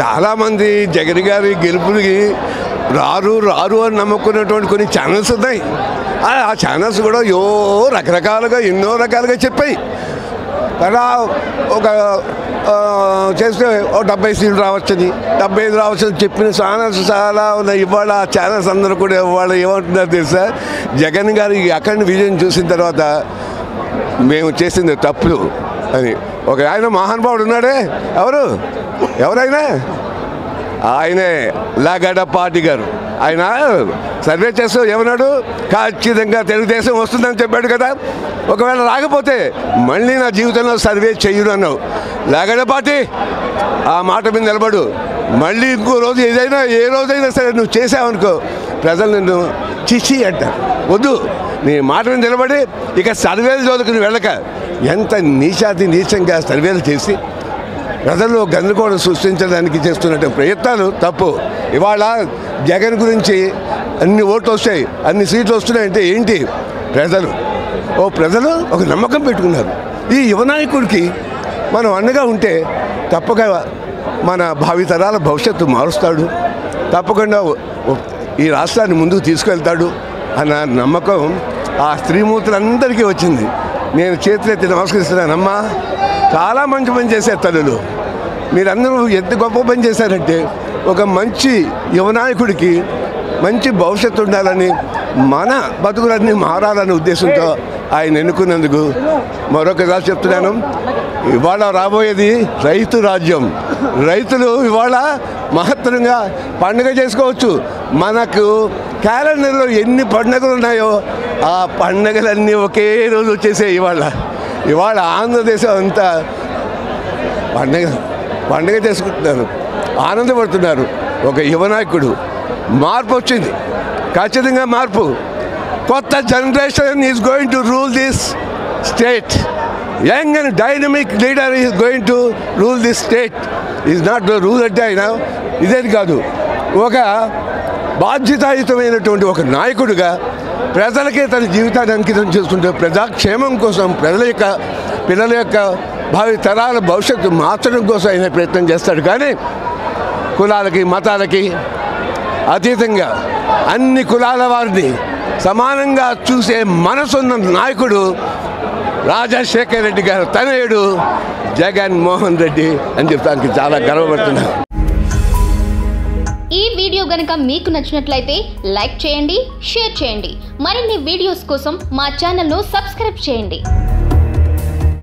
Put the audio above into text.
చాలామంది జగన్ గారి గెలుపుకి రారు రారు అని నమ్ముకున్నటువంటి కొన్ని ఛానల్స్ ఉన్నాయి. ఆ ఛానల్స్ కూడా యో రకరకాలుగా ఎన్నో రకాలుగా చెప్పాయి. అలా ఒక చేస్తే ఓ డెబ్బై సీట్లు రావచ్చని డెబ్బై ఐదు రావచ్చని చెప్పిన ఛానల్స్ చాలా ఉన్నాయి. ఇవాళ ఆ ఛానల్స్ అందరూ కూడా ఇవాళ ఏమంటున్నారు తెలుసా? జగన్ గారి అఖండ విజయం చూసిన తర్వాత మేము చేసింది తప్పులు అని. ఒక ఆయన మహానుభావుడు ఉన్నాడే. ఎవరు? ఎవరైనా? ఆయనే లాగడపాటి గారు. ఆయన సర్వే చేస్తూ ఏమన్నాడు? ఖచ్చితంగా తెలుగుదేశం వస్తుందని చెప్పాడు కదా. ఒకవేళ రాకపోతే మళ్ళీ నా జీవితంలో సర్వే చెయ్యను అన్నావు. పార్టీ ఆ మాట మీద నిలబడు. మళ్ళీ ఇంకో రోజు ఏదైనా ఏ రోజైనా సరే నువ్వు చేసావనుకో ప్రజలు నిన్ను చిచి అంట వద్దు. నీ మాట మీద నిలబడి ఇక సర్వేలు జోలికి నువ్వు వెళ్ళక. ఎంత నీచాతి నీచంగా సర్వేలు చేసి ప్రజల్లో గందరగోళం సృష్టించడానికి చేస్తున్న ప్రయత్నాలు తప్పు. ఇవాళ జగన్ గురించి అన్ని ఓట్లు వస్తాయి అన్ని సీట్లు వస్తున్నాయంటే ఏంటి? ప్రజలు. ఓ ప్రజలు ఒక నమ్మకం పెట్టుకున్నారు. ఈ యువనాయకుడికి మనం అండగా ఉంటే తప్పక మన భావితరాల భవిష్యత్తు మారుస్తాడు. తప్పకుండా ఈ రాష్ట్రాన్ని ముందుకు తీసుకెళ్తాడు అన్న నమ్మకం ఆ స్త్రీమూర్తులందరికీ వచ్చింది. నేను చేతులెత్తి నమస్కరిస్తున్నానమ్మా. చాలా మంచి పని చేశారు తల్లులు. మీరందరూ ఎంత గొప్ప పని చేశారంటే ఒక మంచి యువనాయకుడికి మంచి భవిష్యత్తు ఉండాలని మన బతుకులన్నీ మారాలనే ఉద్దేశంతో ఆయన ఎన్నుకున్నందుకు మరొకసారి చెప్తున్నాను. ఇవాళ రాబోయేది రైతు రాజ్యం. రైతులు ఇవాళ మహత్తరంగా పండుగ చేసుకోవచ్చు. మనకు క్యాలెండర్లో ఎన్ని పండుగలు ఉన్నాయో ఆ పండుగలన్నీ ఒకే రోజు వచ్చేసాయి ఇవాళ. ఇవాళ ఆంధ్రదేశం అంతా పండగ పండగ చేసుకుంటున్నారు. ఆనందపడుతున్నారు. ఒక యువనాయకుడు మార్పు వచ్చింది. ఖచ్చితంగా మార్పు. కొత్త generation is going to rule this state young and dynamic leader is going to rule this state is not rule అంటే ఆయన ఇదేది కాదు. ఒక బాధ్యతాయుతమైనటువంటి ఒక నాయకుడిగా ప్రజలకే తన జీవితాన్ని అంకితం చేసుకుంటే ప్రజాక్షేమం కోసం ప్రజల యొక్క పిల్లల యొక్క భావి తరాల భవిష్యత్తు మార్చడం కోసం ఆయన ప్రయత్నం చేస్తాడు. కానీ కులాలకి మతాలకి అతీతంగా అన్ని కులాల వారిని సమానంగా చూసే మనసున్న నాయకుడు రాజశేఖర్ రెడ్డి గారు తనయుడు జగన్ మోహన్ రెడ్డి అని చెప్పడానికి చాలా గర్వపడుతున్నాను. ఈ వీడియో గనక మీకు నచ్చినట్లయితే లైక్ చేయండి షేర్ చేయండి. మరిన్ని వీడియోస్ కోసం మా ఛానల్ను సబ్స్క్రైబ్ చేయండి.